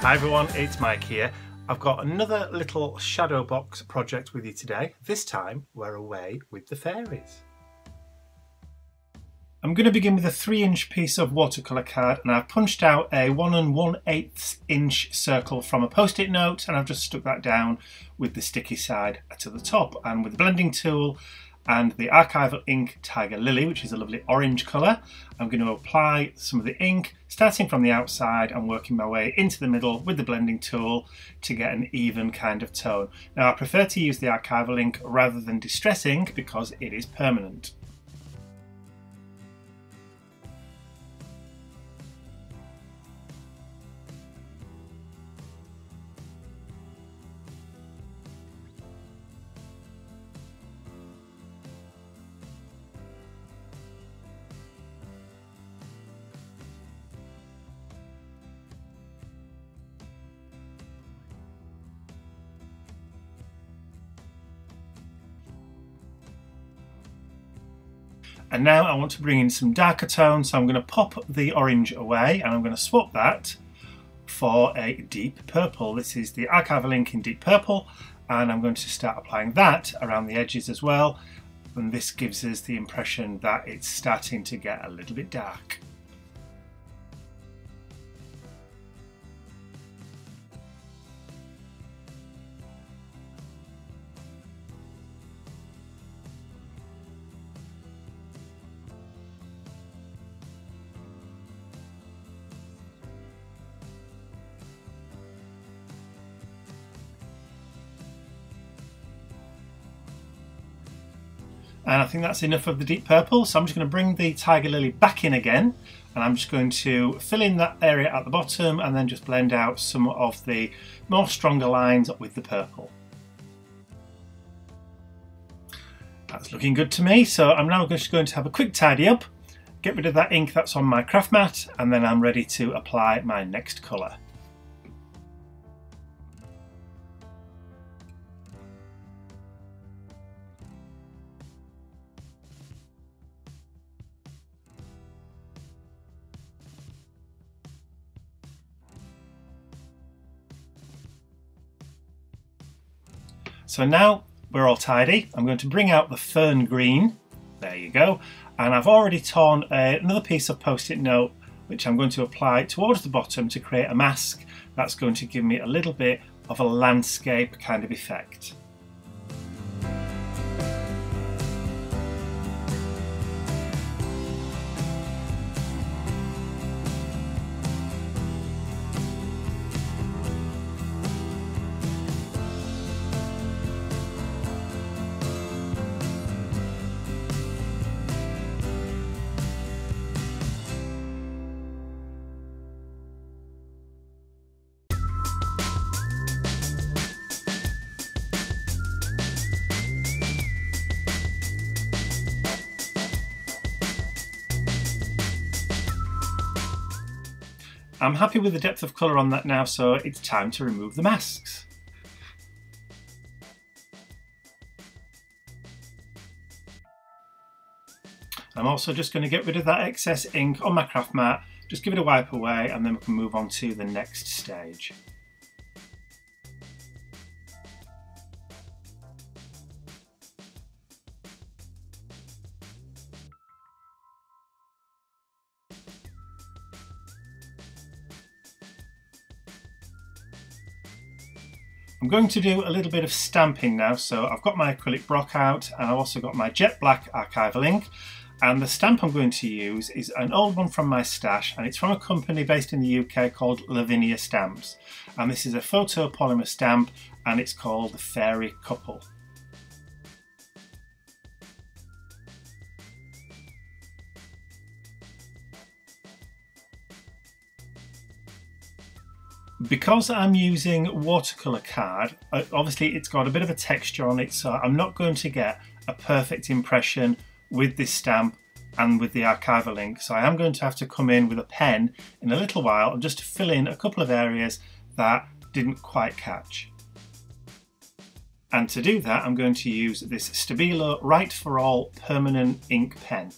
Hi everyone, it's Mike here. I've got another little shadow box project with you today. This time we're away with the fairies. I'm going to begin with a 3 inch piece of watercolour card and I've punched out a 1 and 1 8 inch circle from a post-it note and I've just stuck that down with the sticky side to the top and with the blending tool and the Archival Ink Tiger Lily, which is a lovely orange colour. I'm going to apply some of the ink, starting from the outside and working my way into the middle with the blending tool to get an even kind of tone. Now I prefer to use the Archival ink rather than Distress ink because it is permanent. And now I want to bring in some darker tones, so I'm going to pop the orange away and I'm going to swap that for a deep purple. This is the Archival ink in deep purple and I'm going to start applying that around the edges as well. And this gives us the impression that it's starting to get a little bit dark. And I think that's enough of the deep purple. So I'm just going to bring the Tiger Lily back in again. And I'm just going to fill in that area at the bottom and then just blend out some of the more stronger lines with the purple. That's looking good to me. So I'm now just going to have a quick tidy up, get rid of that ink that's on my craft mat, and then I'm ready to apply my next colour. So now we're all tidy. I'm going to bring out the fern green. There you go. And I've already torn a, another piece of post-it note which I'm going to apply towards the bottom to create a mask that's going to give me a little bit of a landscape kind of effect. I'm happy with the depth of colour on that now, so it's time to remove the masks. I'm also just going to get rid of that excess ink on my craft mat, just give it a wipe away and then we can move on to the next stage. I'm going to do a little bit of stamping now. So I've got my acrylic block out and I've also got my jet black archival ink. And the stamp I'm going to use is an old one from my stash and it's from a company based in the UK called Lavinia Stamps. And this is a photopolymer stamp and it's called the Fairy Couple. Because I'm using watercolour card, uh, obviously it's got a bit of a texture on it, so I'm not going to get a perfect impression with this stamp and with the archival ink. So I am going to have to come in with a pen in a little while and just fill in a couple of areas that didn't quite catch. And to do that, I'm going to use this Stabilo Write for All permanent ink pen.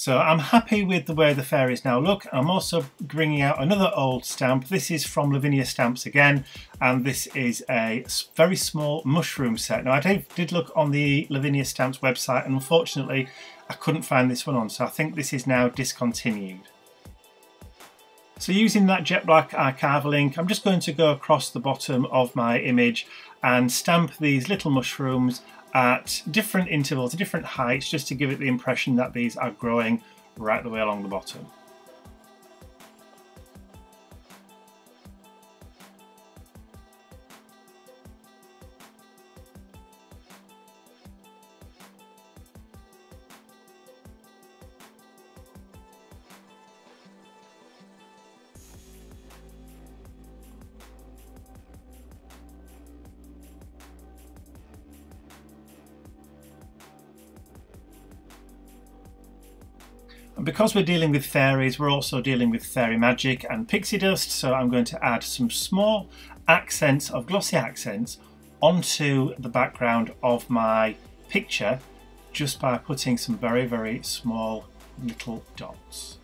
So I'm happy with the way the fairies now look. I'm also bringing out another old stamp. This is from Lavinia Stamps again, and this is a very small mushroom set. Now I did, look on the Lavinia Stamps website, and unfortunately I couldn't find this one on, so I think this is now discontinued. So using that jet black archival ink, I'm just going to go across the bottom of my image and stamp these little mushrooms at different intervals, different heights, just to give it the impression that these are growing right the way along the bottom. And because we're dealing with fairies, we're also dealing with fairy magic and pixie dust. So I'm going to add some small accents of glossy accents onto the background of my picture just by putting some very, very small little dots.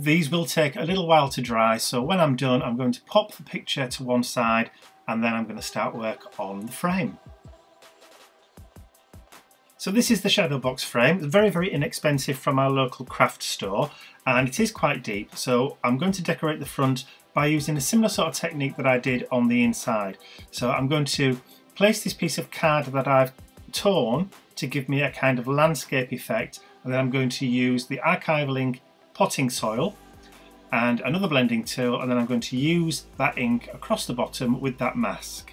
These will take a little while to dry, so when I'm done, I'm going to pop the picture to one side and then I'm going to start work on the frame. So this is the shadow box frame, it's very, very inexpensive from our local craft store and it is quite deep. So I'm going to decorate the front by using a similar sort of technique that I did on the inside. So I'm going to place this piece of card that I've torn to give me a kind of landscape effect and then I'm going to use the archival ink potting soil and another blending tool and then I'm going to use that ink across the bottom with that mask.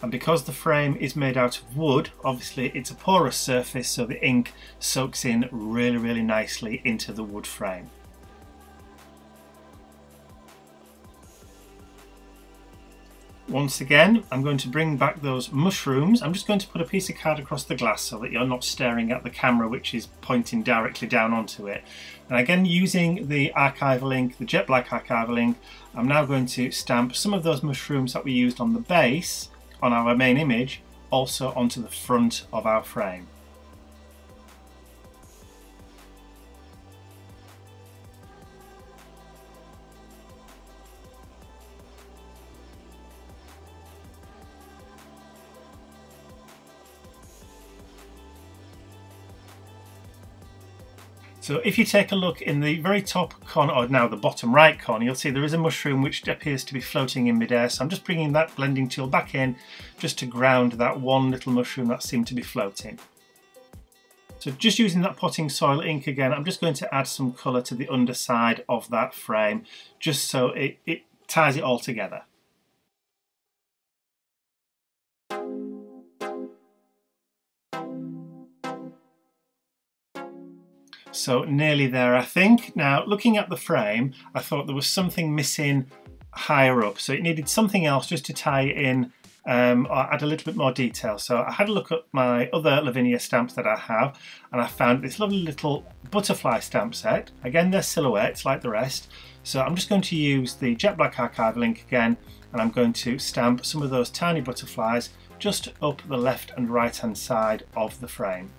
And because the frame is made out of wood, obviously it's a porous surface so the ink soaks in really really nicely into the wood frame. Once again, I'm going to bring back those mushrooms. I'm just going to put a piece of card across the glass so that you're not staring at the camera which is pointing directly down onto it. And again, using the archival ink, the jet black archival ink, I'm now going to stamp some of those mushrooms that we used on the base, on our main image, also onto the front of our frame. So if you take a look in the very top corner, or now the bottom right corner, you'll see there is a mushroom which appears to be floating in midair. So I'm just bringing that blending tool back in just to ground that one little mushroom that seemed to be floating. So just using that potting soil ink again, I'm just going to add some colour to the underside of that frame, just so it, it ties it all together. So nearly there, I think. Now, looking at the frame, I thought there was something missing higher up. So it needed something else just to tie in um, or add a little bit more detail. So I had a look at my other Lavinia stamps that I have and I found this lovely little butterfly stamp set. Again, they're silhouettes like the rest. So I'm just going to use the Jet Black Archival ink again and I'm going to stamp some of those tiny butterflies just up the left and right hand side of the frame.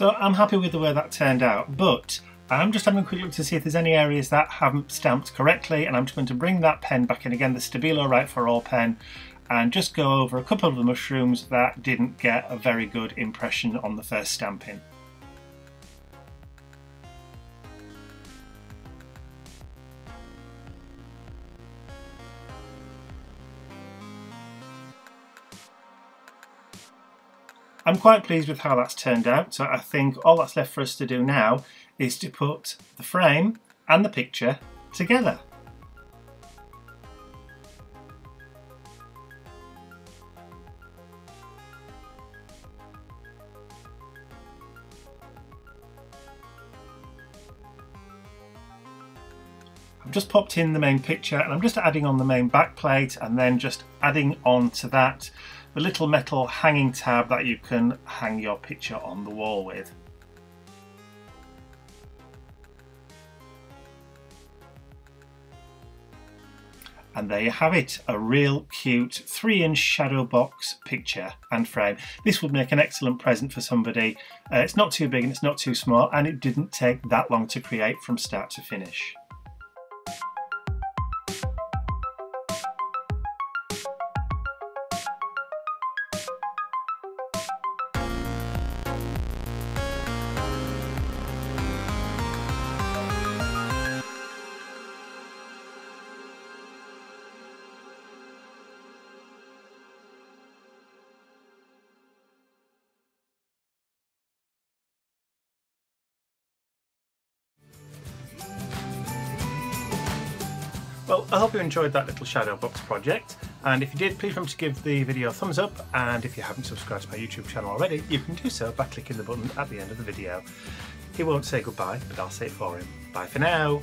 So I'm happy with the way that turned out, but I'm just having a quick look to see if there's any areas that haven't stamped correctly, and I'm just going to bring that pen back in again, the Stabilo Write for All pen, and just go over a couple of the mushrooms that didn't get a very good impression on the first stamping. I'm quite pleased with how that's turned out, so I think all that's left for us to do now is to put the frame and the picture together. I've just popped in the main picture and I'm just adding on the main back plate and then just adding on to that the little metal hanging tab that you can hang your picture on the wall with. And there you have it, a real cute 3 inch shadow box picture and frame. This would make an excellent present for somebody. Uh, it's not too big and it's not too small and it didn't take that long to create from start to finish. Well, I hope you enjoyed that little shadow box project. And if you did, please remember to give the video a thumbs up. And if you haven't subscribed to my YouTube channel already, you can do so by clicking the button at the end of the video. He won't say goodbye, but I'll say it for him. Bye for now.